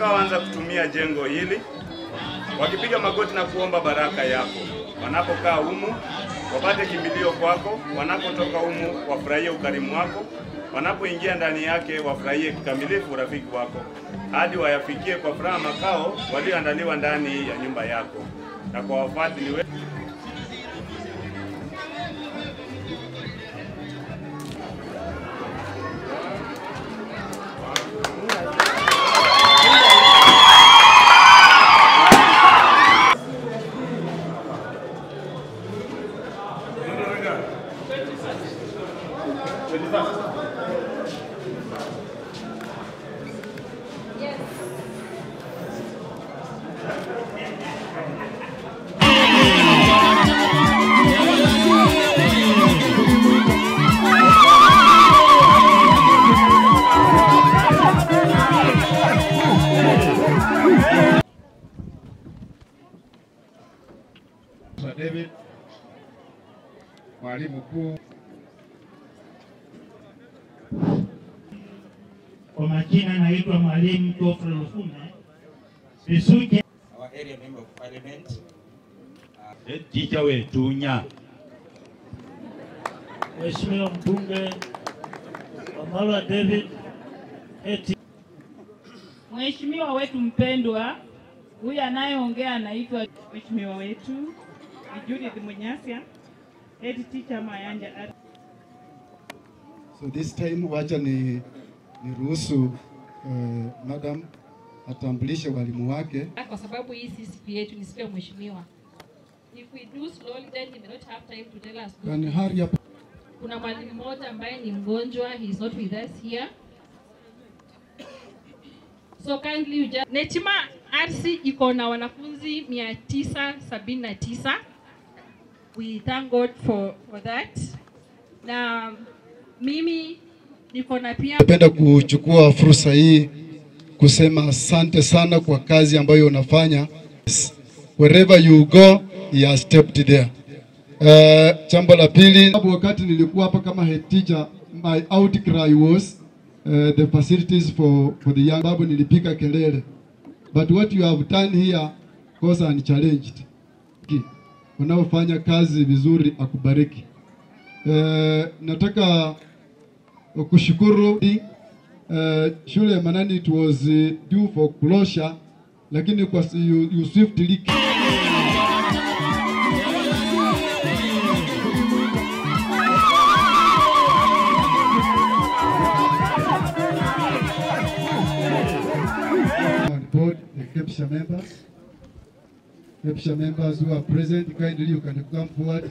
watakaoanza kutumia jengo hili wakipiga magoti na kuomba baraka yako. Wanapokaa humu wapate kimbilio kwako, wanapotoka humu wafurahie ukarimu wako, wanapoingia ndani yake wafurahie kikamilifu urafiki wako, hadi wayafikie kwa furaha makao walioandaliwa ndani ya nyumba yako. Na kwa wafadhili wetu Sir David, mwalimu mkuu Kwa majina naitwa Mwalimu Godfrey Lufume Bisuke. our area member of parliament. Ticha wetunya. Mheshimiwa mbunge Wamalwa David eti Mheshimiwa wetu mpendwa, huyu anayeongea anaitwa mheshimiwa wetu Judith Munyasya, head teacher Mayanja So this time wacha ni niruhusu uh, eh, madam atambulishe walimu wake, kwa sababu hii siku yetu ni siku ya mheshimiwa. If we do slowly then he may not have time to tell us. Can yaani hurry up. Kuna mwalimu mmoja ambaye ni mgonjwa, he is not with us here. So kindly you just... Netima RC iko na wanafunzi 979 We thank God for, for that. Na mimi niko na pia Napenda kuchukua fursa hii kusema asante sana kwa kazi ambayo unafanya. Wherever you go, he has stepped there. Uh, jambo la pili, wakati nilikuwa hapa kama head teacher, my outcry was uh, the facilities for, for the young. Babu nilipika kelele, but what you have done here cause unchallenged. Ki- Unaofanya kazi vizuri, akubariki. E, nataka kushukuru e, shule ya Manani it was uh, due for closure, lakini kwa you, you swiftly board the members. Members who are present, kindly you can come forward.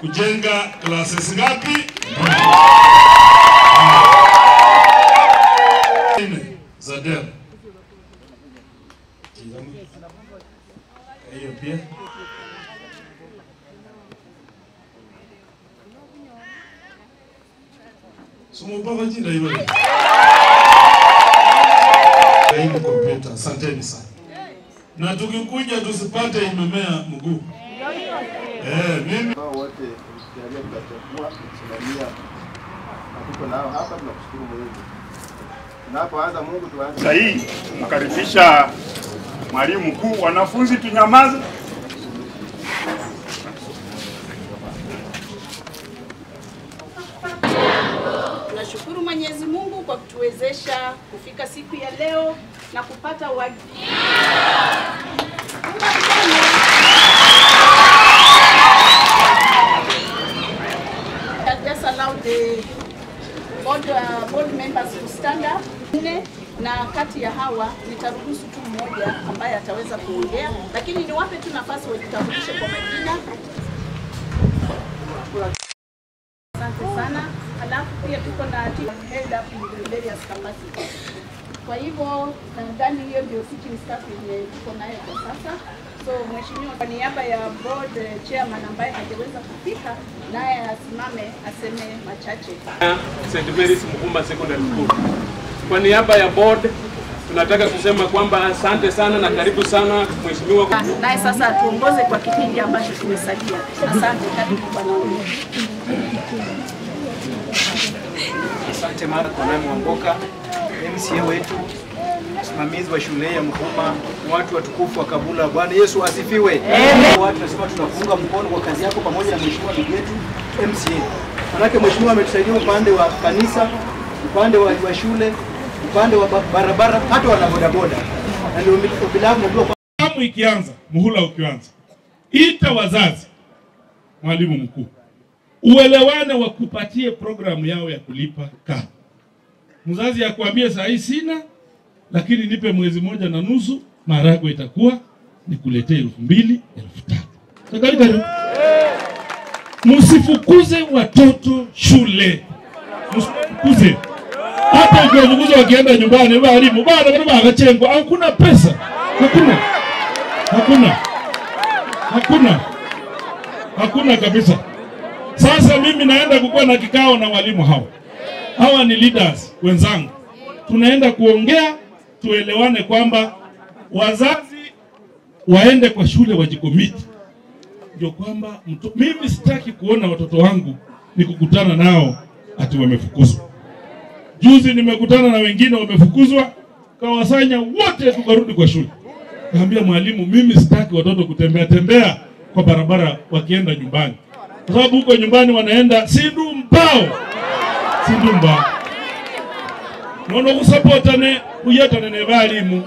Kujenga classes ngapi? Za. Hiyo pia kompyuta. Asanteni sana, na tukikuja tusipate imemea mguu. Eh, mimi kukaribisha mwalimu mkuu. Wanafunzi tunyamaze. Tunashukuru Mwenyezi Mungu kwa kutuwezesha kufika siku ya leo na kupata wagi. Hawa nitaruhusu tu mmoja ambaye ataweza kuongea, lakini niwape tu nafasi wajitambulishe kwa majina. Asante sana. Alafu pia tuko na head up. Kwa hivyo nadhani hiyo ndio teaching staff yenye tuko nayo kwa sasa. So mheshimiwa, kwa niaba ya board eh, chairman ambaye hajaweza kufika, naye asimame aseme machache. St. Mary's Mkumba Secondary School. Kwa niaba ya board tunataka kusema kwamba asante sana na karibu sana mheshimiwa. Naye sasa tuongoze kwa kipindi ambacho kimesalia. Asante, karibu bwana. Asante mara kwa nami MCA wetu, msimamizi wa shule ya Mkuma, watu watukufu wa Kabula. Bwana Yesu asifiwe. Amen. Watu nasema tunakuunga mkono kwa kazi yako pamoja na mheshimiwa ndugu yetu MCA. Manake mheshimiwa ametusaidia upande wa kanisa, upande wa, wa shule, upande wa barabara, hata wana bodaboda. Na ndio kwa ikianza, muhula ukianza, ita wazazi, mwalimu mkuu, uelewane wakupatie programu yao ya kulipa karo. Mzazi akwambie saa hii sina, lakini nipe mwezi moja na nusu, maharagwe itakuwa nikuletee elfu mbili elfu tatu. Msifukuze watoto shule, msifukuze hata ukiwafukuza wakienda nyumbani, walimu bado bado wakachengwa, hakuna pesa, hakuna. Hakuna. Hakuna. Hakuna kabisa. Sasa mimi naenda kukuwa na kikao na walimu hawa, hawa ni leaders wenzangu, tunaenda kuongea tuelewane kwamba wazazi waende kwa shule wajikomiti, ndio kwamba mimi sitaki kuona watoto wangu ni kukutana nao ati wamefukuzwa. Juzi nimekutana na wengine wamefukuzwa, kawasanya wote, tukarudi kwa shule. Kaambia mwalimu, mimi sitaki watoto kutembea tembea kwa barabara wakienda nyumbani, kwa sababu huko nyumbani wanaenda sindu mbao. Sindu mbao. Nono kusapotane kuyetane ne balimu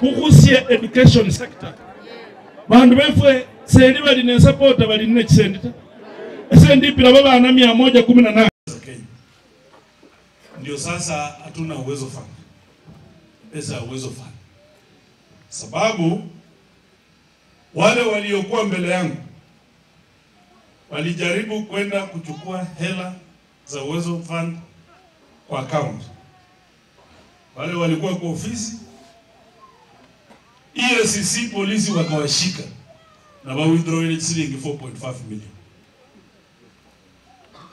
kukusia education sector. Bandu befwe seli bali ne sapota bali ne chisendi ta esendi mia moja kumi na nane ndio sasa hatuna uwezo fani, pesa ya uwezo fani, sababu wale waliokuwa mbele yangu walijaribu kwenda kuchukua hela za uwezo fund kwa account. Wale walikuwa kwa ofisi EACC polisi wakawashika na wa withdraw ile shilingi 4.5 million.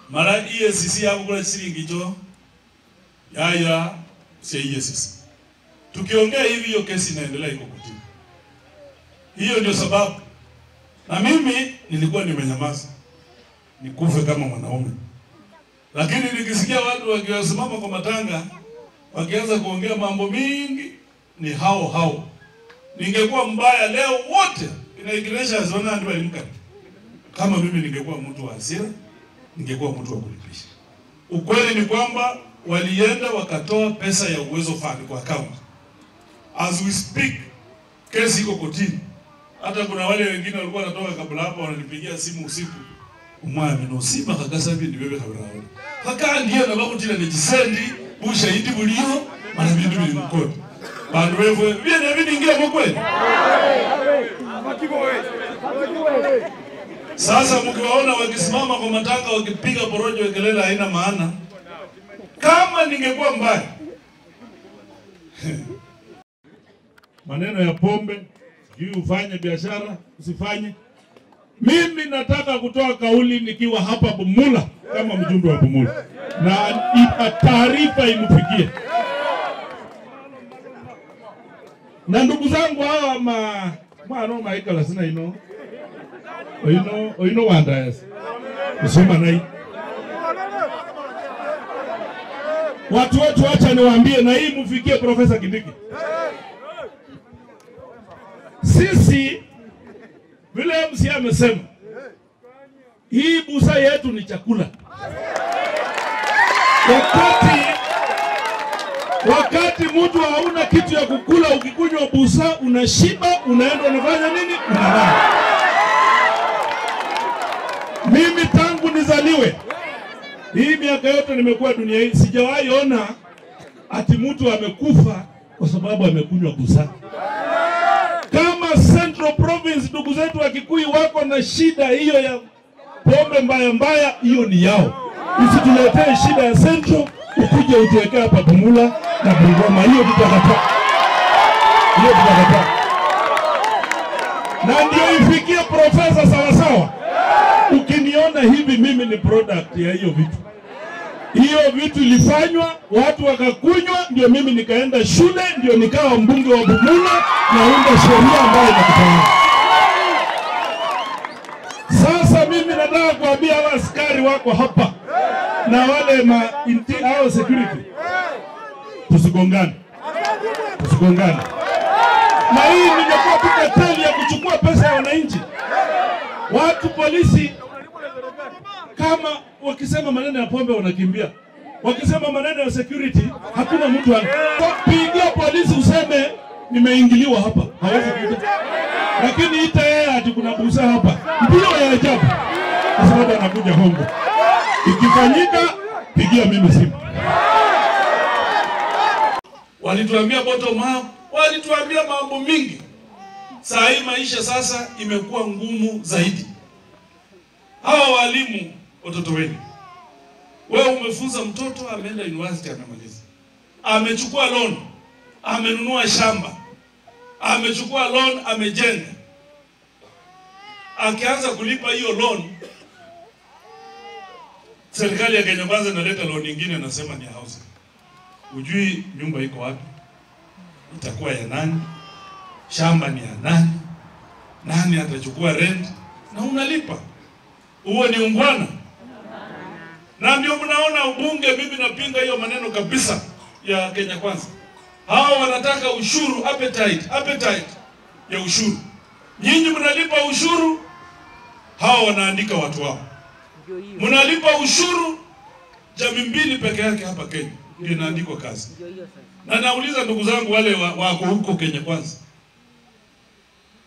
Mara EACC kuna shilingi cho yaya saiye sisi. Tukiongea hivi, hiyo kesi inaendelea iko kotini. Hiyo ndio sababu, na mimi nilikuwa nimenyamaza nikufe kama mwanaume, lakini nikisikia watu wakiwasimama kwa matanga wakianza kuongea mambo mingi, ni hao hao. Ningekuwa mbaya leo wote inaikinesha zona ndio alimka. Kama mimi ningekuwa mtu wa hasira, ningekuwa mtu wa kulipisha. Ukweli ni kwamba walienda wakatoa pesa ya uwezo fund kwa account. As we speak, kesi iko kotini. Hata kuna wale wengine walikuwa wanatoka kabla hapa wananipigia simu usiku. Umwami no sima kakasa bindi bebe kabirawo. Haka ndiye na bakutira ne busha bushahidi buliyo mana bintu bili mukoni. Bandu befwe byene ingia kweli. Sasa mkiwaona wakisimama kwa matanga wakipiga porojo wakilela haina maana. Kama ningekuwa mbaya maneno ya pombe, sijui ufanye biashara usifanye. Mimi nataka kutoa kauli nikiwa hapa Bumula kama mjumbe wa Bumula, na taarifa imfikie. Na ndugu zangu hawa ma mwana maikala sina ino. Oino oino wandayas kusoma nai watu wetu, wacha niwaambie, na hii mfikie Profesa Kindiki. Sisi vile MC amesema, hii busa yetu ni chakula. Wakati wakati mtu hauna kitu ya kukula, ukikunywa busa unashiba, unaenda unafanya nini? Unalala. Mimi tangu nizaliwe hii miaka yote nimekuwa dunia hii, sijawahi ona ati mtu amekufa kwa sababu amekunywa busa. Kama Central Province ndugu zetu wa Kikuyu wako na shida hiyo ya pombe mbaya mbaya, hiyo ni yao. Usituletee shida ya Central ukuje utuwekee hapa Bumula na Bungoma. Hiyo tutakataa, hiyo tutakataa, na ndio ifikie profesa sawasawa. Ukiniona hivi, mimi ni product ya hiyo vitu. Hiyo vitu ilifanywa, watu wakakunywa, ndio mimi nikaenda shule, ndio nikawa mbunge wa Bumula, naunda sheria ambayo inakutana. Sasa mimi nataka kuambia hawa askari wako hapa na wale ma inti, hao security, tusigongane, tusigongane. Na hii nimekuwa tu ya kuchukua pesa ya wananchi. Watu polisi kama wakisema maneno ya pombe wanakimbia, wakisema maneno ya security hakuna mtu ana pigia polisi useme nimeingiliwa hapa, hawezi kuja. lakini ita yeye ati kuna busa hapa, ndio ya ajabu, kwa sababu anakuja hongo. Ikifanyika pigia mimi simu. Walituambia bottom up, walituambia mambo mingi. Saa hii maisha sasa imekuwa ngumu zaidi. Hawa walimu watoto wenu, wewe umefunza mtoto ameenda university amemaliza, amechukua loan, amenunua shamba, amechukua loan, amejenga. Akianza kulipa hiyo loan, serikali ya Kenya Kwanza inaleta loan nyingine, nasema ni house. Ujui nyumba iko wapi, itakuwa ya nani, shamba ni ya nani, nani atachukua rent, na unalipa. Huo ni ungwana, na ndio mnaona ubunge, mimi napinga hiyo maneno kabisa ya Kenya Kwanza. Hawa wanataka ushuru, appetite, appetite ya ushuru. Nyinyi mnalipa ushuru, hawa wanaandika watu wao. Mnalipa ushuru, jamii mbili peke yake hapa Kenya ndio inaandikwa kazi. Na nauliza ndugu zangu wale wa- wako huko Kenya Kwanza,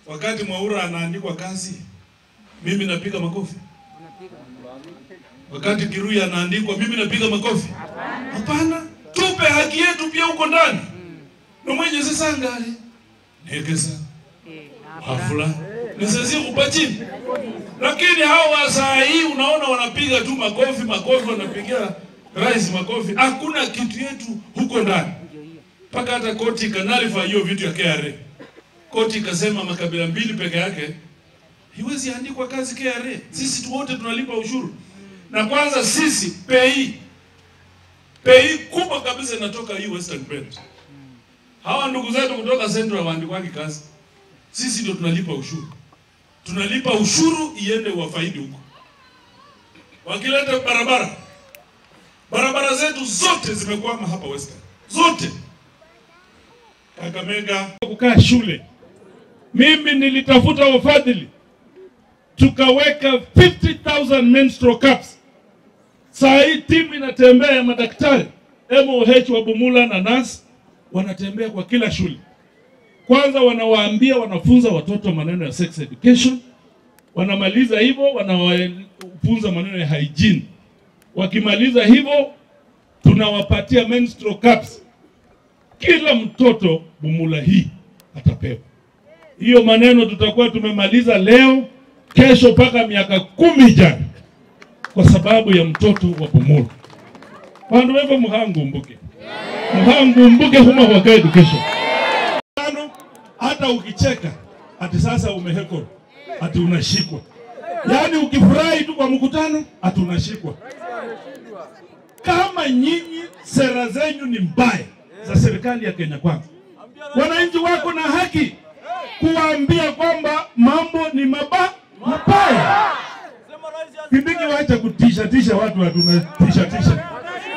wakati Mwaura anaandikwa kazi, mimi napiga makofi. Wakati Kirui anaandikwa, mimi napiga makofi. Hapana, tupe haki yetu pia huko ndani. Na mwenye sisangale negesa hafula nisesi kupachini, lakini hao wa saa hii unaona wanapiga tu makofi makofi, wanapigia rais makofi. Hakuna kitu yetu huko ndani, mpaka hata koti ikanalifa hiyo vitu ya KRA. Koti ikasema makabila mbili peke yake hiwezi andikwa kazi KRA. Sisi wote tunalipa ushuru, na kwanza sisi pei pei kubwa kabisa inatoka hii Western Belt. Hawa ndugu zetu kutoka Central waandikwagi kazi, sisi ndio tunalipa ushuru. Tunalipa ushuru iende wafaidi huko, wakileta barabara barabara zetu zote zimekwama hapa Western, zote Kakamega kukaa shule. Mimi nilitafuta wafadhili tukaweka 50,000 menstrual cups. Saa hii timu inatembea ya madaktari MOH wa Bumula na NAS wanatembea kwa kila shule. Kwanza wanawaambia wanafunza watoto maneno ya sex education, wanamaliza hivyo wanawafunza maneno ya hygiene. Wakimaliza hivyo tunawapatia menstrual cups. Kila mtoto Bumula hii atapewa hiyo maneno. Tutakuwa tumemaliza leo, kesho, mpaka miaka kumi ijayo, kwa sababu ya mtoto wa Bumula. Vandu vevo muhangumbuke, muhangumbuke huma waka education Tano, hata ukicheka ati sasa umeheko ati unashikwa, yaani ukifurahi tu kwa mkutano ati unashikwa. Kama nyinyi sera zenyu ni mbaya za serikali ya Kenya Kwanza, wananchi wako na haki kuwaambia kwamba mambo ni maba mabaya. Kindiki, wacha kutisha tisha watu, watunatisha tisha.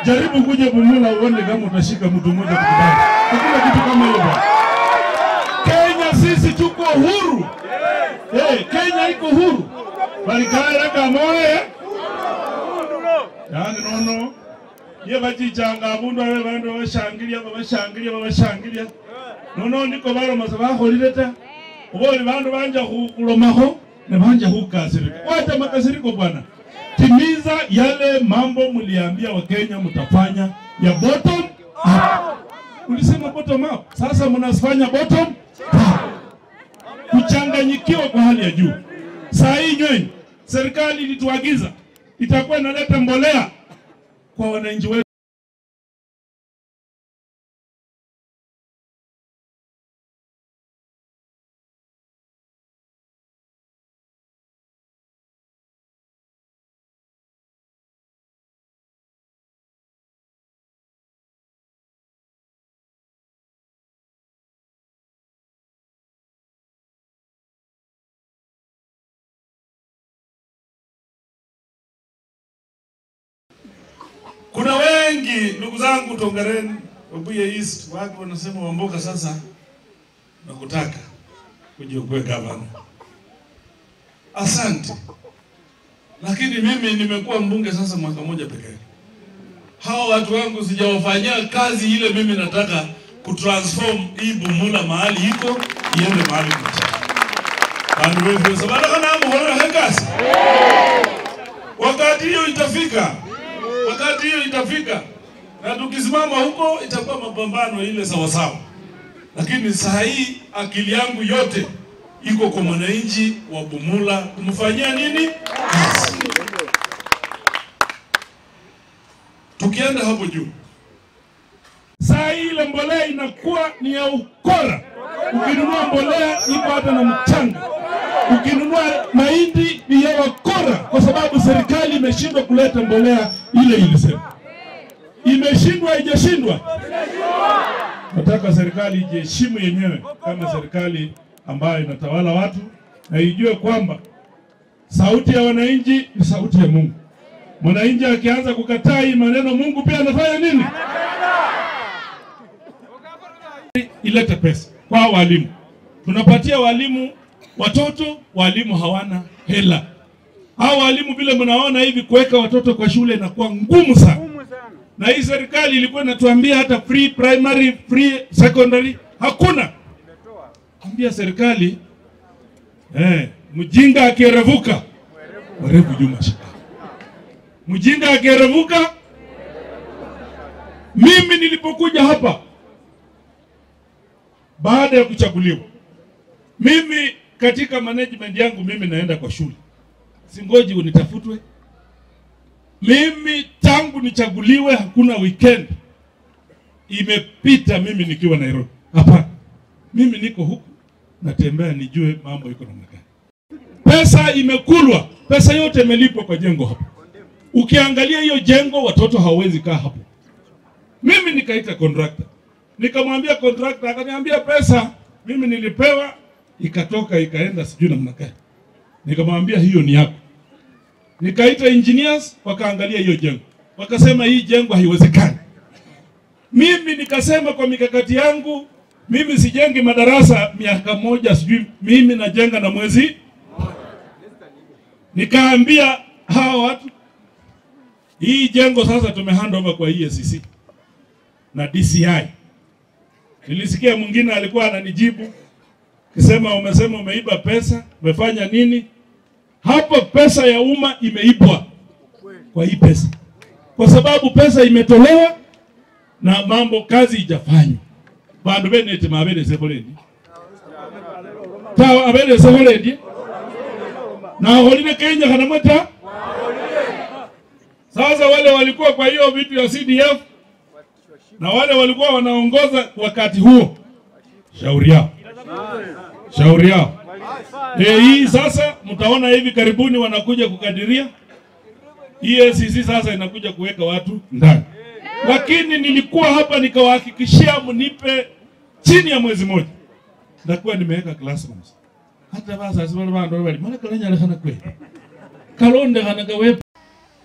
Jaribu kuja Bumula uone kama utashika mtu mmoja kukubali. Hakuna kitu kama hiyo bwana. Kenya sisi tuko huru. Hey, Kenya iko huru. Balikaera kamoya. Yani nono ye bachichanga abundu abe bandu babashangilia babashangilia babashangilia nono ndiko baro masaba ta uboli bandu banja khu- khulomakho huu banja khukasirika wacha makasiriko bwana. Timiza yale mambo mliambia wakenya mtafanya ya bottom up. Ulisema bottom up. Sasa mnafanya bottom down kuchanganyikiwa kwa hali ya juu. Saa hii nyweni serikali ilituagiza itakuwa inaleta mbolea kwa wananchi wetu Kuna wengi ndugu zangu Tongareni, Webuye East, watu wanasema Wamboka sasa nakutaka kuja ukuwe gavana. Asante, lakini mimi nimekuwa mbunge sasa mwaka mmoja pekee. Hao watu wangu sijawafanyia kazi ile mimi nataka kutransform hii Bumula mahali iko iende mahali muhora hekasi. Wakati hiyo itafika, wakati hiyo itafika, na tukisimama huko itakuwa mapambano ile sawasawa, lakini saa hii akili yangu yote iko kwa mwananchi wa Bumula kumfanyia nini kazi. Tukienda hapo juu, saa hii ile mbolea inakuwa ni ya ukora. Ukinunua mbolea iko hata na mchanga, ukinunua mahindi ni ya wakora, kwa sababu serikali imeshindwa kuleta mbolea ile ilisema. Imeshindwa, haijashindwa? Nataka serikali ijiheshimu yenyewe kama serikali ambayo inatawala watu na ijue kwamba sauti ya wananchi ni sauti ya Mungu. Mwananchi akianza kukataa hii maneno, Mungu pia anafanya nini? Ilete pesa kwa walimu. Tunapatia walimu watoto, walimu hawana hela. Hao walimu vile mnaona hivi, kuweka watoto kwa shule inakuwa ngumu sana, na hii serikali ilikuwa inatuambia hata free primary, free secondary hakuna. Ambia serikali eh, mjinga akierevuka werevu Juma Shaka. Mjinga akierevuka. Mimi nilipokuja hapa baada ya kuchaguliwa, mimi katika management yangu mimi naenda kwa shule, singoji unitafutwe. Mimi tangu nichaguliwe hakuna weekend imepita mimi nikiwa Nairobi. Hapana, mimi niko huku natembea nijue mambo iko namna gani. Pesa imekulwa, pesa yote imelipwa kwa jengo hapo. Ukiangalia hiyo jengo, watoto hawawezi kaa hapo. Mimi nikaita contractor, nikamwambia contractor, akaniambia pesa mimi nilipewa ikatoka ikaenda sijui namna gani. Nikamwambia hiyo ni yako. Nikaita engineers wakaangalia hiyo jengo, wakasema hii jengo haiwezekani. Mimi nikasema kwa mikakati yangu, mimi sijengi madarasa miaka moja, sijui mimi najenga na mwezi. Nikaambia hawa watu hii jengo sasa tume hand over kwa EACC na DCI. Nilisikia mwingine alikuwa ananijibu kisema, umesema umeiba pesa, umefanya nini? Hapo pesa ya umma imeibwa kwa hii pesa, kwa sababu pesa imetolewa na mambo kazi ijafanywa. Bandu benete mabere sekolendi tawa abene sekolendi na holine Kenya kana mweta? Sasa wale walikuwa kwa hiyo vitu ya CDF na wale walikuwa wanaongoza wakati huo, shauri yao, shauri yao. E, hii sasa mtaona hivi karibuni wanakuja kukadiria. EACC sasa inakuja kuweka watu ndani, lakini nilikuwa hapa nikawahakikishia mnipe chini ya mwezi mmoja ndakuwa nimeweka classrooms hata basa sibali bando bali kale nyara sana kwe kalonde kana kawepo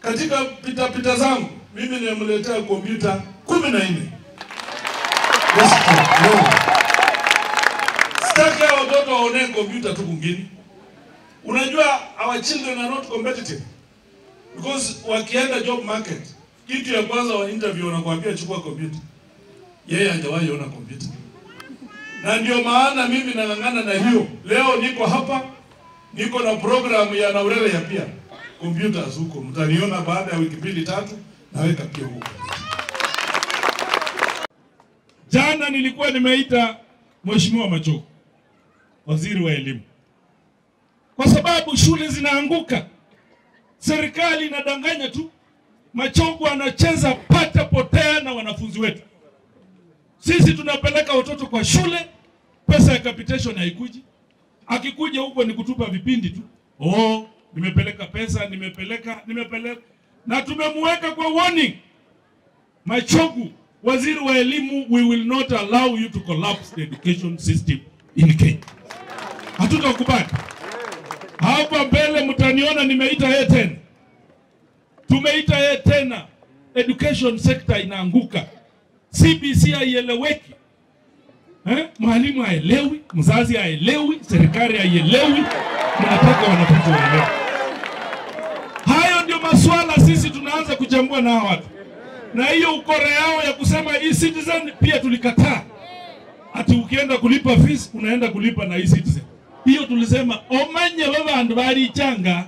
katika pita pita zangu mimi nimemletea kompyuta kumi na nne. Watoto waonee kompyuta tu kungine. Unajua our children are not competitive because wakienda job market, kitu ya kwanza wa interview wanakuambia chukua kompyuta. Yeye hajawahi ona kompyuta, na ndio maana mimi nang'ang'ana na hiyo. Leo niko hapa, niko na program ya Naurere ya pia kompyuta huko, mtaniona baada ya wiki mbili tatu, naweka pia huko. Jana nilikuwa nimeita Mheshimiwa Machogu, waziri wa elimu, kwa sababu shule zinaanguka, serikali inadanganya tu. Machogu anacheza pata potea na wanafunzi wetu. Sisi tunapeleka watoto kwa shule, pesa ya capitation haikuji, akikuja huko ni kutupa vipindi tu. Oh, nimepeleka pesa, nimepeleka, nimepeleka na tumemweka kwa warning. Machogu, waziri wa elimu, we will not allow you to collapse the education system in Kenya. Hatutakubali. Hapa mbele mtaniona nimeita yeye tena, tumeita yeye tena education sector inaanguka, CBC haieleweki. Eh, mwalimu haelewi, mzazi haelewi, serikali haielewi, mnataka wanafunzi waelewe. Hayo ndio maswala sisi tunaanza kuchambua na watu, na hiyo ukore yao ya kusema e-citizen pia tulikataa. Ati ukienda kulipa fees unaenda kulipa na e-citizen. Hiyo tulisema omanye babandu balichanga